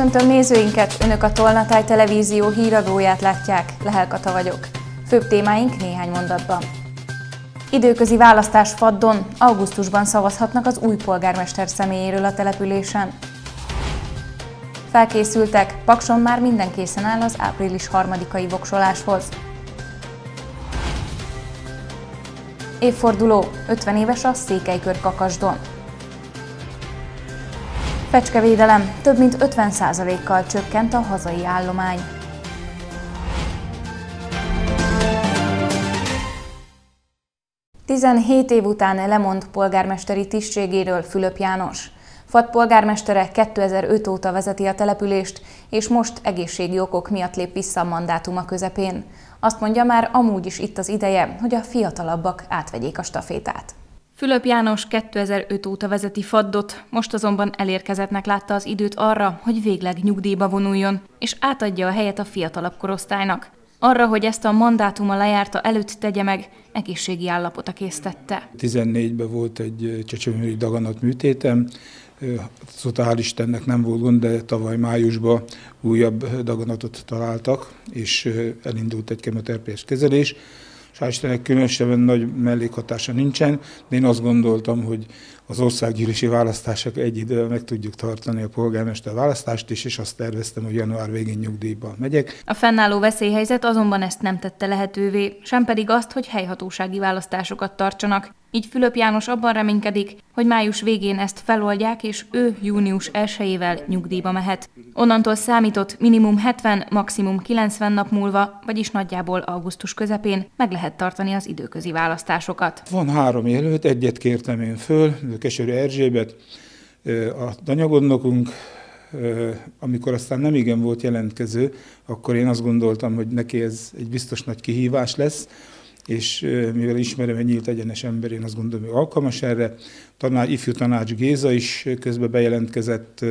Köszöntöm nézőinket, Önök a Tolnatáj Televízió híradóját látják, Lehel vagyok. Főbb témáink néhány mondatban. Időközi választás Faddon, augusztusban szavazhatnak az új polgármester személyéről a településen. Felkészültek, Pakson már minden készen áll az április harmadikai voksoláshoz. Évforduló, 50 éves a Székelykör Kakasdon. Fecskevédelem, több mint 50%-kal csökkent a hazai állomány. Tizenhét év után lemond polgármesteri tisztségéről Fülöp János. FAT polgármestere 2005 óta vezeti a települést, és most egészségi okok miatt lép vissza a mandátuma közepén. Azt mondja már amúgy is itt az ideje, hogy a fiatalabbak átvegyék a stafétát. Fülöp János 2005 óta vezeti Faddot, most azonban elérkezettnek látta az időt arra, hogy végleg nyugdíjba vonuljon, és átadja a helyet a fiatalabb korosztálynak. Arra, hogy ezt a mandátuma lejárta előtt tegye meg, egészségi állapota késztette. 14-ben volt egy csecsemői daganat műtétem, Szóval hál' Istennek nem volt gond, de tavaly májusban újabb daganatot találtak, és elindult egy kemoterápiás kezelés. Hál' Istennek különösebben nagy mellékhatása nincsen, de én azt gondoltam, hogy az országgyűlési választások egy időben meg tudjuk tartani a polgármester választást is, és azt terveztem, hogy január végén nyugdíjba megyek. A fennálló veszélyhelyzet azonban ezt nem tette lehetővé, sem pedig azt, hogy helyhatósági választásokat tartsanak. Így Fülöp János abban reménykedik, hogy május végén ezt feloldják, és ő június 1-ével nyugdíjba mehet. Onnantól számított minimum 70, maximum 90 nap múlva, vagyis nagyjából augusztus közepén meg lehet tartani az időközi választásokat. Van három jelölt, egyet kértem én föl, Keserű Erzsébet, a danyagodnokunk, amikor aztán nem igen volt jelentkező, akkor én azt gondoltam, hogy neki ez egy biztos nagy kihívás lesz, és mivel ismerem egy nyílt egyenes ember, én azt gondolom, hogy alkalmas erre. Tanács, ifjú tanács Géza is közbe bejelentkezett,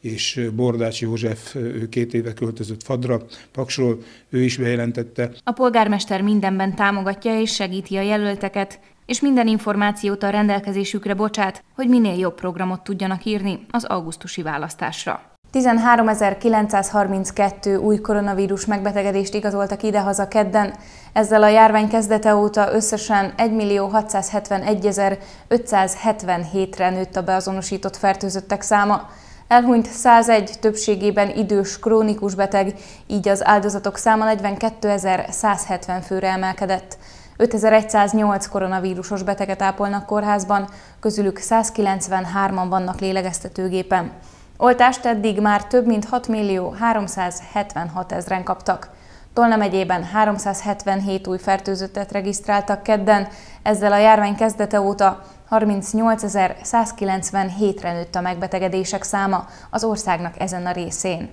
és Bordács József, ő két éve költözött Fadra, Paksról, ő is bejelentette. A polgármester mindenben támogatja és segíti a jelölteket, és minden információt a rendelkezésükre bocsát, hogy minél jobb programot tudjanak írni az augusztusi választásra. 13.932 új koronavírus megbetegedést igazoltak idehaza kedden. Ezzel a járvány kezdete óta összesen 1.671.577-re nőtt a beazonosított fertőzöttek száma. Elhunyt 101 többségében idős, krónikus beteg, így az áldozatok száma 42.170 főre emelkedett. 5108 koronavírusos beteget ápolnak kórházban, közülük 193-an vannak lélegeztetőgépen. Oltást eddig már több mint 6 millió 376 ezren kaptak. Tolna megyében 377 új fertőzöttet regisztráltak kedden, ezzel a járvány kezdete óta 38.197-re nőtt a megbetegedések száma az országnak ezen a részén.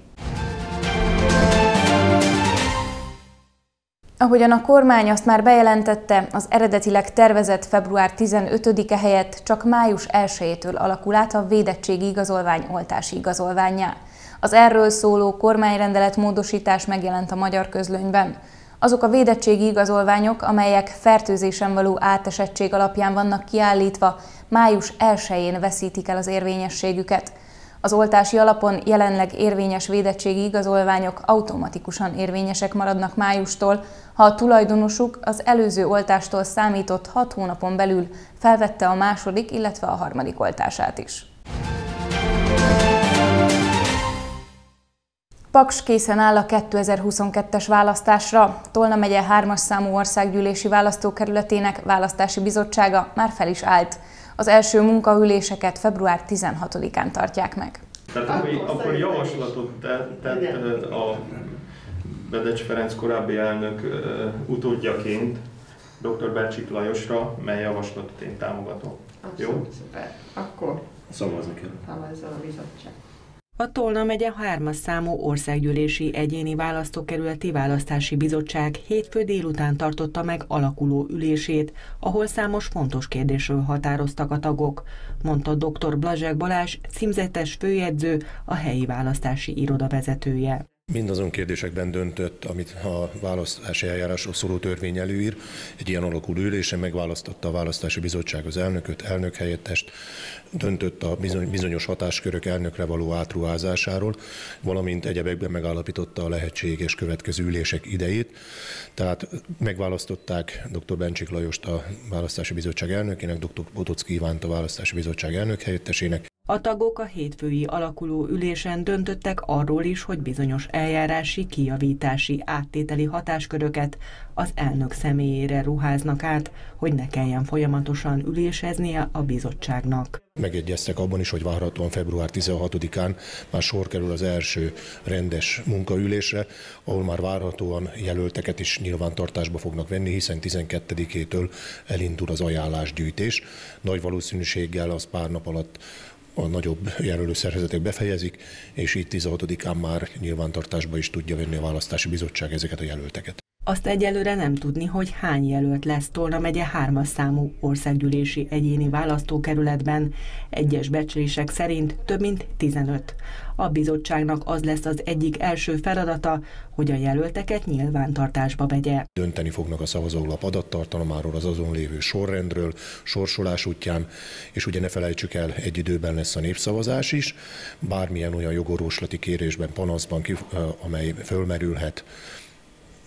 Ahogyan a kormány azt már bejelentette, az eredetileg tervezett február 15-e helyett csak május 1-től alakul át a védettségi igazolvány oltási igazolványá. Az erről szóló kormányrendelet módosítás megjelent a magyar közlönyben. Azok a védettségi igazolványok, amelyek fertőzésen való átesettség alapján vannak kiállítva, május 1-én veszítik el az érvényességüket. Az oltási alapon jelenleg érvényes védettségi igazolványok automatikusan érvényesek maradnak májustól, ha a tulajdonosuk az előző oltástól számított 6 hónapon belül felvette a második, illetve a harmadik oltását is. Paks készen áll a 2022-es választásra. Tolna megye 3-as számú országgyűlési választókerületének választási bizottsága már fel is állt. Az első munkaüléseket február 16-án tartják meg. Tehát akkor, akkor javaslatot tett, tett a Bedecs Ferenc korábbi elnök utódjaként dr. Bercsik Lajosra, mely javaslatot én támogatom. Abszolút, Jó? Szuper. Akkor szavazni kell. Szavazzal a bizottság. A Tolna megye hármas számú országgyűlési egyéni választókerületi választási bizottság hétfő délután tartotta meg alakuló ülését, ahol számos fontos kérdésről határoztak a tagok, mondta dr. Blazsek Balázs, címzetes főjegyző, a helyi választási iroda vezetője. Mindazon kérdésekben döntött, amit a választási eljárásról szóló törvény előír. Egy ilyen alakuló ülésen megválasztotta a választási bizottság az elnököt, elnökhelyettest, döntött a bizonyos hatáskörök elnökre való átruházásáról, valamint egyebekben megállapította a lehetséges következő ülések idejét. Tehát megválasztották dr. Bencsik Lajost a választási bizottság elnökének, dr. Potocki Ivánt a választási bizottság elnök helyettesének, a tagok a hétfői alakuló ülésen döntöttek arról is, hogy bizonyos eljárási, kijavítási, áttételi hatásköröket az elnök személyére ruháznak át, hogy ne kelljen folyamatosan üléseznie a bizottságnak. Megegyeztek abban is, hogy várhatóan február 16-án már sor kerül az első rendes munkaülésre, ahol már várhatóan jelölteket is nyilvántartásba fognak venni, hiszen 12-től elindul az ajánlásgyűjtés. Nagy valószínűséggel az pár nap alatt a nagyobb jelölőszervezetek befejezik, és így 16-án már nyilvántartásba is tudja venni a választási bizottság ezeket a jelölteket. Azt egyelőre nem tudni, hogy hány jelölt lesz Tolna megye hármas számú országgyűlési egyéni választókerületben. Egyes becslések szerint több mint 15. A bizottságnak az lesz az egyik első feladata, hogy a jelölteket nyilvántartásba vegye. Dönteni fognak a szavazólap adattartalmáról, az azon lévő sorrendről, sorsolás útján, és ugye ne felejtsük el, egy időben lesz a népszavazás is, bármilyen olyan jogorvoslati kérésben, panaszban, amely fölmerülhet,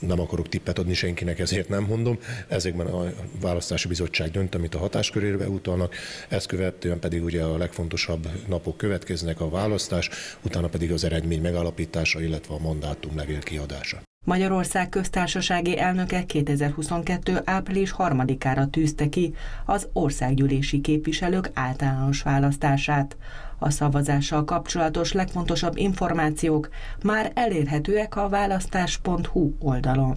nem akarok tippet adni senkinek, ezért nem mondom. Ezekben a választási bizottság dönt, amit a hatáskörébe utalnak, ezt követően pedig ugye a legfontosabb napok következnek, a választás, utána pedig az eredmény megalapítása, illetve a mandátum levél kiadása. Magyarország köztársasági elnöke 2022. április 3-ára tűzte ki az országgyűlési képviselők általános választását. A szavazással kapcsolatos legfontosabb információk már elérhetőek a választás.hu oldalon.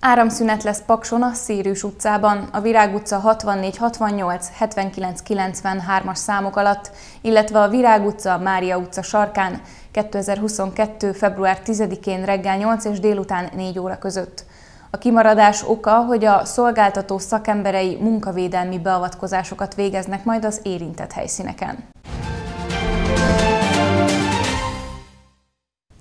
Áramszünet lesz Pakson a Szírűs utcában, a Virág utca 64 68 79 93-as számok alatt, illetve a Virág utca Mária utca sarkán 2022. február 10-én reggel 8 és délután 4 óra között. A kimaradás oka, hogy a szolgáltató szakemberei munkavédelmi beavatkozásokat végeznek majd az érintett helyszíneken.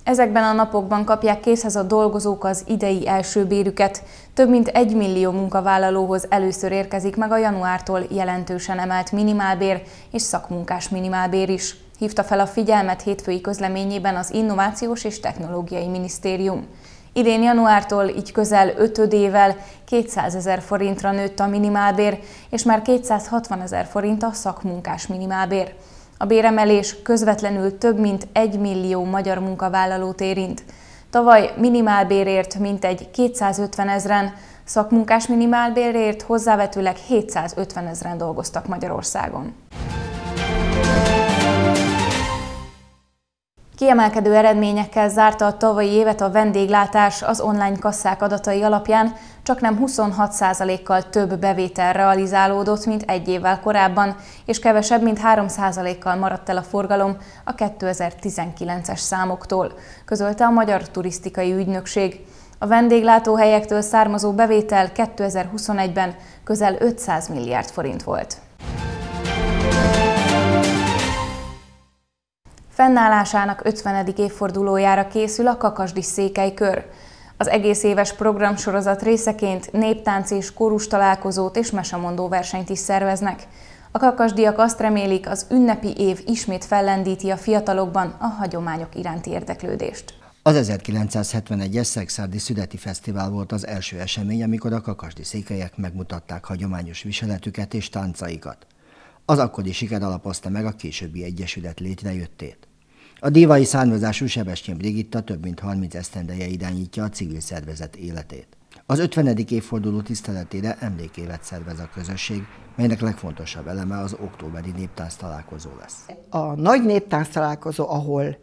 Ezekben a napokban kapják készhez a dolgozók az idei első bérüket. Több mint egy millió munkavállalóhoz először érkezik meg a januártól jelentősen emelt minimálbér és szakmunkás minimálbér is. Hívta fel a figyelmet hétfői közleményében az Innovációs és Technológiai Minisztérium. Idén januártól így közel ötödével 200 ezer forintra nőtt a minimálbér, és már 260 ezer forint a szakmunkás minimálbér. A béremelés közvetlenül több mint 1 millió magyar munkavállalót érint. Tavaly minimálbérért mintegy 250 ezren, szakmunkás minimálbérért hozzávetőleg 750 ezren dolgoztak Magyarországon. Kiemelkedő eredményekkel zárta a tavalyi évet a vendéglátás az online kasszák adatai alapján, csak nem 26%-kal több bevétel realizálódott, mint egy évvel korábban, és kevesebb, mint 3%-kal maradt el a forgalom a 2019-es számoktól, közölte a Magyar Turisztikai Ügynökség. A vendéglátóhelyektől származó bevétel 2021-ben közel 500 milliárd forint volt. Fennállásának 50. évfordulójára készül a Kakasdi Székelykör. Az egész éves programsorozat részeként néptánc és kórus találkozót és mesemondó versenyt is szerveznek. A kakasdiak azt remélik, az ünnepi év ismét fellendíti a fiatalokban a hagyományok iránti érdeklődést. Az 1971-es Szexárdi Születi Fesztivál volt az első esemény, amikor a kakasdi székelyek megmutatták hagyományos viseletüket és táncaikat. Az akkori siker alapozta meg a későbbi egyesület létrejöttét. A dévai származású Sebestyén Brigitta több mint 30 esztendeje irányítja a civil szervezet életét. Az 50. évforduló tiszteletére emlékélet szervez a közösség, melynek legfontosabb eleme az októberi néptánc találkozó lesz. A nagy néptánc találkozó, ahol,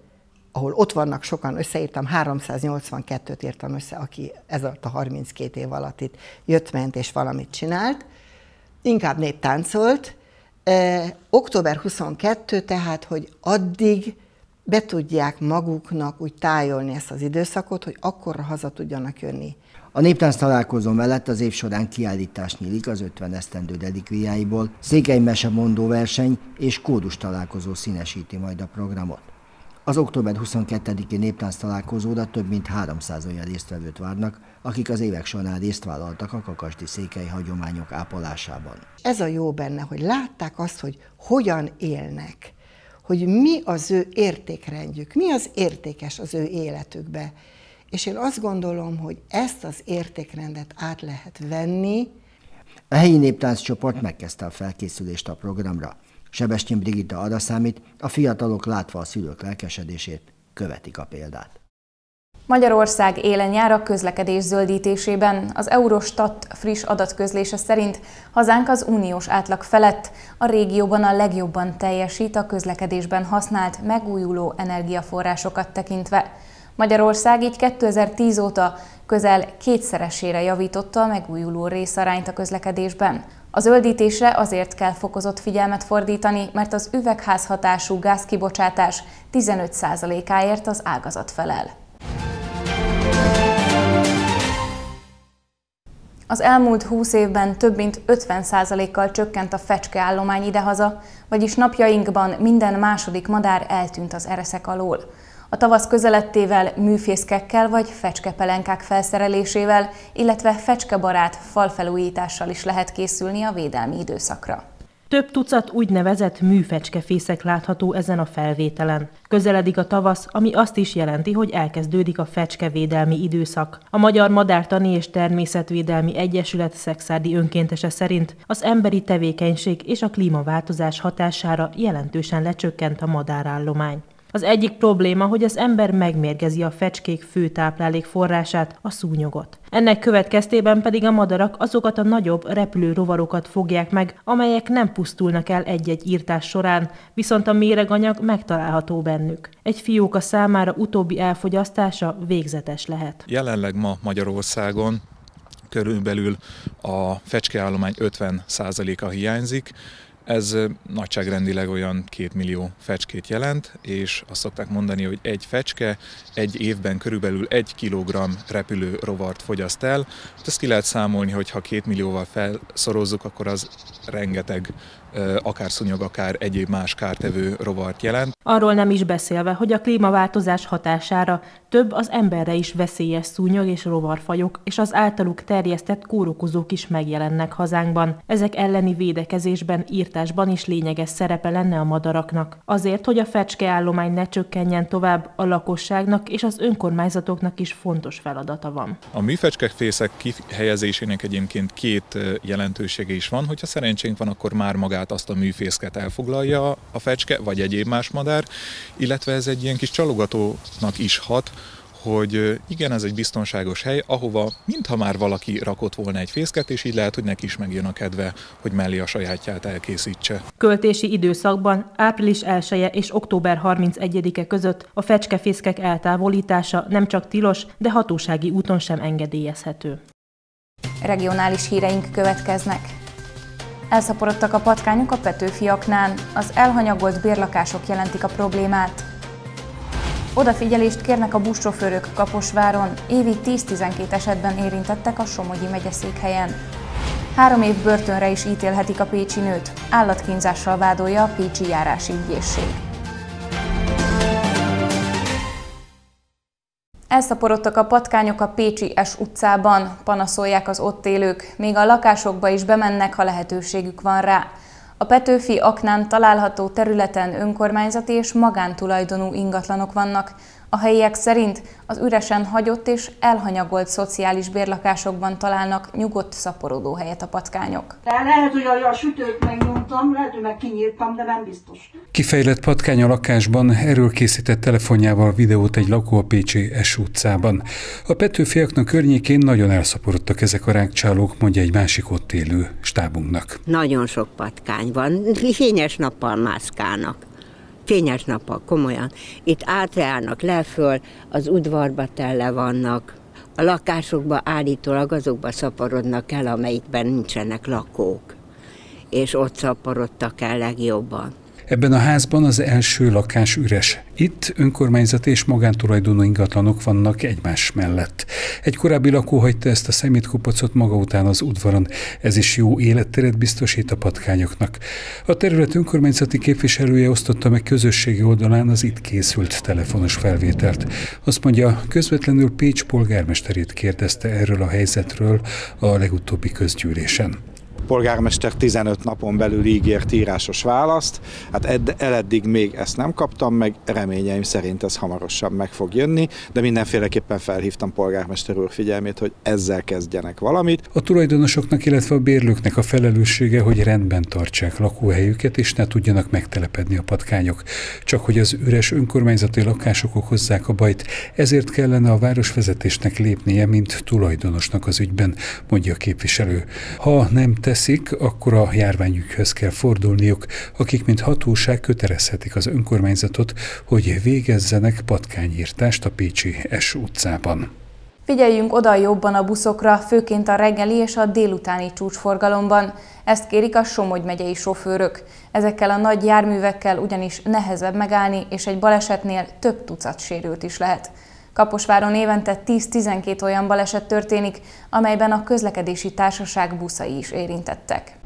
ahol ott vannak sokan, összeírtam, 382-t írtam össze, aki ez a 32 év alatt itt jött, ment és valamit csinált, inkább néptáncolt, október 22, tehát, hogy addig be tudják maguknak úgy tájolni ezt az időszakot, hogy akkorra haza tudjanak jönni. A néptánc találkozó mellett az év során kiállítás nyílik az 50 esztendő dedikviáiból, székely mondó verseny és kódus találkozó színesíti majd a programot. Az október 22-i néptánc találkozóra több mint 300 olyan résztvevőt várnak, akik az évek során részt vállaltak a kakasdi székely hagyományok ápolásában. Ez a jó benne, hogy látták azt, hogy hogyan élnek, hogy mi az ő értékrendjük, mi az értékes az ő életükbe. És én azt gondolom, hogy ezt az értékrendet át lehet venni. A helyi néptánc csoport megkezdte a felkészülést a programra. Sebestyén Brigitta arra számít, a fiatalok látva a szülők lelkesedését követik a példát. Magyarország élen jár a közlekedés zöldítésében. Az Eurostat friss adatközlése szerint hazánk az uniós átlag felett, a régióban a legjobban teljesít a közlekedésben használt megújuló energiaforrásokat tekintve. Magyarország így 2010 óta közel kétszeresére javította a megújuló részarányt a közlekedésben. A zöldítésre azért kell fokozott figyelmet fordítani, mert az üvegházhatású gázkibocsátás 15%-áért az ágazat felel. Az elmúlt 20 évben több mint 50%-kal csökkent a fecskeállomány idehaza, vagyis napjainkban minden második madár eltűnt az ereszek alól. A tavasz közelettével műfészkekkel vagy fecskepelenkák felszerelésével, illetve fecskebarát falfelújítással is lehet készülni a védelmi időszakra. Több tucat úgynevezett műfecskefészek látható ezen a felvételen. Közeledik a tavasz, ami azt is jelenti, hogy elkezdődik a fecskevédelmi időszak. A Magyar Madártani és Természetvédelmi Egyesület szexádi önkéntese szerint az emberi tevékenység és a klímaváltozás hatására jelentősen lecsökkent a madárállomány. Az egyik probléma, hogy az ember megmérgezi a fecskék fő táplálék forrását, a szúnyogot. Ennek következtében pedig a madarak azokat a nagyobb repülő rovarokat fogják meg, amelyek nem pusztulnak el egy-egy írtás során, viszont a méreganyag megtalálható bennük. Egy fióka számára utóbbi elfogyasztása végzetes lehet. Jelenleg ma Magyarországon körülbelül a fecskeállomány 50%-a hiányzik, ez nagyságrendileg olyan két millió fecskét jelent, és azt szokták mondani, hogy egy fecske egy évben körülbelül egy kilogramm repülő rovart fogyaszt el. Hát ezt ki lehet számolni, hogy ha két millióval felszorozzuk, akkor az rengeteg akár szúnyog, akár egyéb más kártevő rovart jelent. Arról nem is beszélve, hogy a klímaváltozás hatására több az emberre is veszélyes szúnyog és rovarfajok, és az általuk terjesztett kórokozók is megjelennek hazánkban. Ezek elleni védekezésben, írtásban is lényeges szerepe lenne a madaraknak. Azért, hogy a fecskeállomány ne csökkenjen tovább, a lakosságnak és az önkormányzatoknak is fontos feladata van. A műfecskefészek kihelyezésének egyébként két jelentősége is van, hogyha szerencsénk van, akkor már magát azt a műfészket elfoglalja a fecske, vagy egyéb más madár, illetve ez egy ilyen kis csalogatónak is hat, hogy igen, ez egy biztonságos hely, ahova mintha már valaki rakott volna egy fészket, és így lehet, hogy neki is megjön a kedve, hogy mellé a sajátját elkészítse. Költési időszakban április 1 -e és október 31-e között a fecskefészkek eltávolítása nem csak tilos, de hatósági úton sem engedélyezhető. Regionális híreink következnek. Elszaporodtak a patkányok a Petőfiaknál, az elhanyagolt bérlakások jelentik a problémát. Odafigyelést kérnek a buszsofőrök Kaposváron, évi 10-12 esetben érintettek a Somogyi megyeszékhelyen. Három év börtönre is ítélhetik a pécsi nőt, állatkínzással vádolja a Pécsi járási ügyészség. Elszaporodtak a patkányok a Pécsi S utcában, panaszolják az ott élők, még a lakásokba is bemennek, ha lehetőségük van rá. A Petőfi aknán található területen önkormányzati és magántulajdonú ingatlanok vannak, a helyiek szerint az üresen hagyott és elhanyagolt szociális bérlakásokban találnak nyugodt szaporodó helyet a patkányok. De lehet, hogy a, a sütőt megnyomtam, lehet, hogy meg kinyírtam, de nem biztos. Kifejlett patkány a lakásban, erről készített telefonjával videót egy lakó a Pécsi S utcában. A Petőfiaknak környékén nagyon elszaporodtak ezek a rákcsálók, mondja egy másik ott élő stábunknak. Nagyon sok patkány van, fényes nappal mászkálnak fényes nappal, komolyan. Itt átreálnak leföl, az udvarba tele vannak, a lakásokba állítólag azokba szaporodnak el, amelyikben nincsenek lakók. És ott szaporodtak el legjobban. Ebben a házban az első lakás üres. Itt önkormányzati és magántulajdonú ingatlanok vannak egymás mellett. Egy korábbi lakó hagyta ezt a szemétkupacot maga után az udvaron. Ez is jó életteret biztosít a patkányoknak. A terület önkormányzati képviselője osztotta meg közösségi oldalán az itt készült telefonos felvételt. Azt mondja, közvetlenül Pécs polgármesterét kérdezte erről a helyzetről a legutóbbi közgyűlésen polgármester 15 napon belül ígért írásos választ. Hát ed- eleddig még ezt nem kaptam meg, reményeim szerint ez hamarosan meg fog jönni, de mindenféleképpen felhívtam polgármester úr figyelmét, hogy ezzel kezdjenek valamit. A tulajdonosoknak, illetve a bérlőknek a felelőssége, hogy rendben tartsák lakóhelyüket, és ne tudjanak megtelepedni a patkányok. Csak hogy az üres önkormányzati lakások okozzák a bajt, ezért kellene a városvezetésnek lépnie, mint tulajdonosnak az ügyben, mondja a képviselő. Ha nem tesz teszik, akkor a járványügyhöz kell fordulniuk, akik mint hatóság kötelezhetik az önkormányzatot, hogy végezzenek patkányírtást a Pécsi S utcában. Figyeljünk oda jobban a buszokra, főként a reggeli és a délutáni csúcsforgalomban. Ezt kérik a Somogy megyei sofőrök. Ezekkel a nagy járművekkel ugyanis nehezebb megállni, és egy balesetnél több tucat sérült is lehet. Kaposváron évente 10-12 olyan baleset történik, amelyben a közlekedési társaság buszai is érintettek.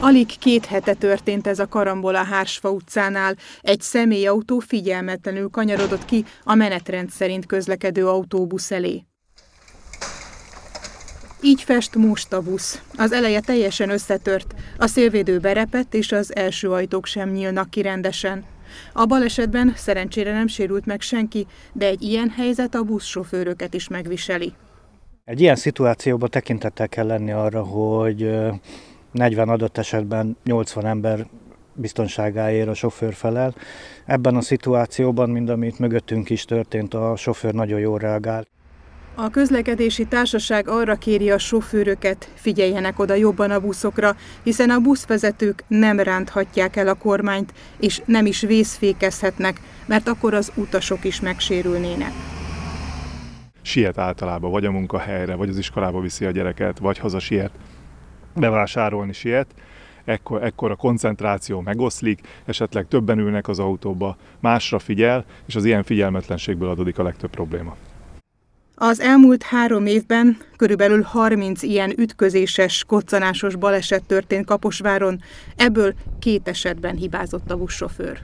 Alig két hete történt ez a karambola Hársfa utcánál. Egy személyautó figyelmetlenül kanyarodott ki a menetrend szerint közlekedő autóbusz elé. Így fest most a busz. Az eleje teljesen összetört, a szélvédő berepett, és az első ajtók sem nyílnak ki rendesen. A balesetben szerencsére nem sérült meg senki, de egy ilyen helyzet a buszsofőröket is megviseli. Egy ilyen szituációban tekintettel kell lenni arra, hogy 40 adott esetben 80 ember biztonságáért a sofőr felel. Ebben a szituációban, mind amit mögöttünk is történt, a sofőr nagyon jól reagált. A közlekedési társaság arra kéri a sofőröket, figyeljenek oda jobban a buszokra, hiszen a buszvezetők nem ránthatják el a kormányt, és nem is vészfékezhetnek, mert akkor az utasok is megsérülnének. Siet általában, vagy a munkahelyre, vagy az iskolába viszi a gyereket, vagy haza siet, bevásárolni siet, ekkor, ekkor a koncentráció megoszlik, esetleg többen ülnek az autóba, másra figyel, és az ilyen figyelmetlenségből adódik a legtöbb probléma. Az elmúlt három évben körülbelül 30 ilyen ütközéses, koccanásos baleset történt Kaposváron, ebből két esetben hibázott a buszsofőr.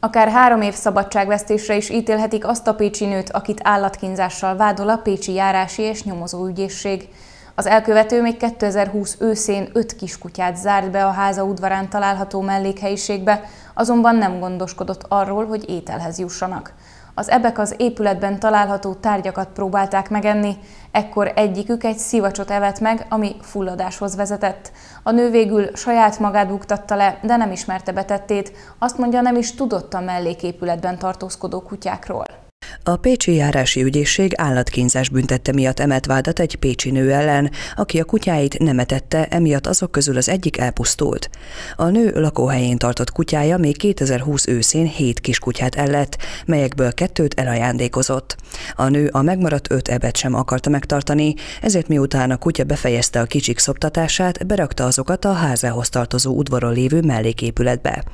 Akár három év szabadságvesztésre is ítélhetik azt a pécsi nőt, akit állatkínzással vádol a Pécsi Járási és Nyomozóügyészség. Az elkövető még 2020 őszén öt kiskutyát zárt be a háza udvarán található mellékhelyiségbe, azonban nem gondoskodott arról, hogy ételhez jussanak. Az ebek az épületben található tárgyakat próbálták megenni, ekkor egyikük egy szivacsot evett meg, ami fulladáshoz vezetett. A nő végül saját magát buktatta le, de nem ismerte betettét, azt mondja nem is tudott a melléképületben tartózkodó kutyákról. A Pécsi Járási Ügyészség állatkínzás büntette miatt emelt vádat egy pécsi nő ellen, aki a kutyáit nem etette, emiatt azok közül az egyik elpusztult. A nő lakóhelyén tartott kutyája még 2020 őszén hét kiskutyát ellett, melyekből kettőt elajándékozott. A nő a megmaradt öt ebet sem akarta megtartani, ezért miután a kutya befejezte a kicsik szoptatását, berakta azokat a házához tartozó udvaron lévő melléképületbe.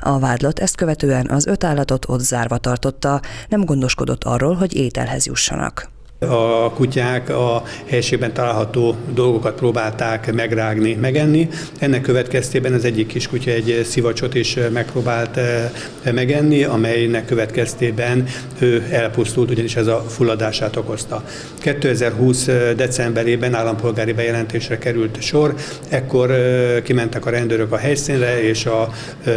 A vádlott ezt követően az öt állatot ott zárva tartotta, nem gondoskodott gondoskodott arról, hogy ételhez jussanak. A kutyák a helységben található dolgokat próbálták megrágni, megenni. Ennek következtében az egyik kiskutya egy szivacsot is megpróbált eh, megenni, amelynek következtében ő elpusztult, ugyanis ez a fulladását okozta. 2020. decemberében állampolgári bejelentésre került sor, ekkor eh, kimentek a rendőrök a helyszínre, és a eh,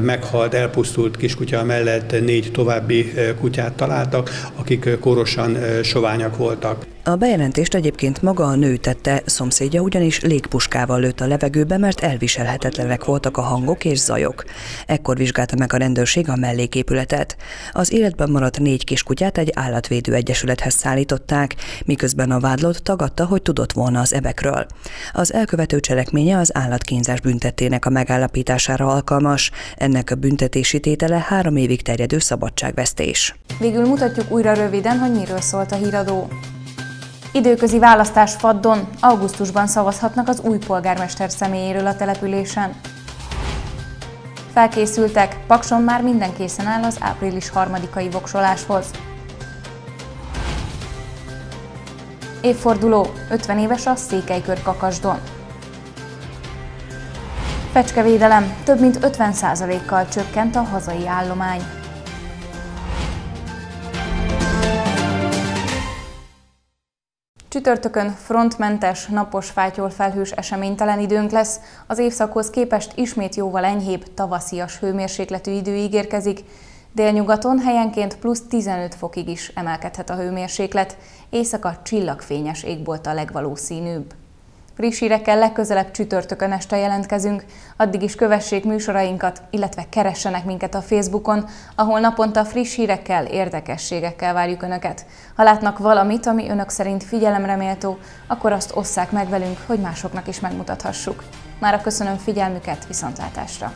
meghalt, elpusztult kiskutya mellett négy további kutyát találtak, akik kórosan sovány lányok voltak. A bejelentést egyébként maga a nő tette, szomszédja ugyanis légpuskával lőtt a levegőbe, mert elviselhetetlenek voltak a hangok és zajok. Ekkor vizsgálta meg a rendőrség a melléképületet. Az életben maradt négy kiskutyát egy állatvédő egyesülethez szállították, miközben a vádlott tagadta, hogy tudott volna az ebekről. Az elkövető cselekménye az állatkínzás büntetének a megállapítására alkalmas, ennek a büntetési tétele három évig terjedő szabadságvesztés. Végül mutatjuk újra röviden, hogy miről szólt a híradó. Időközi választás Faddon, augusztusban szavazhatnak az új polgármester személyéről a településen. Felkészültek, Pakson már minden készen áll az április harmadikai voksoláshoz. Évforduló, 50 éves a Székelykör Kakasdon. Fecskevédelem, több mint 50%-kal csökkent a hazai állomány. Csütörtökön frontmentes, napos, fátyol felhős eseménytelen időnk lesz, az évszakhoz képest ismét jóval enyhébb, tavaszias hőmérsékletű idő ígérkezik, Délnyugaton helyenként plusz 15 fokig is emelkedhet a hőmérséklet, éjszaka csillagfényes égbolt a legvalószínűbb. Friss hírekkel legközelebb csütörtökön este jelentkezünk, addig is kövessék műsorainkat, illetve keressenek minket a Facebookon, ahol naponta friss hírekkel, érdekességekkel várjuk Önöket. Ha látnak valamit, ami Önök szerint figyelemre méltó, akkor azt osszák meg velünk, hogy másoknak is megmutathassuk. Mára köszönöm figyelmüket, viszontlátásra!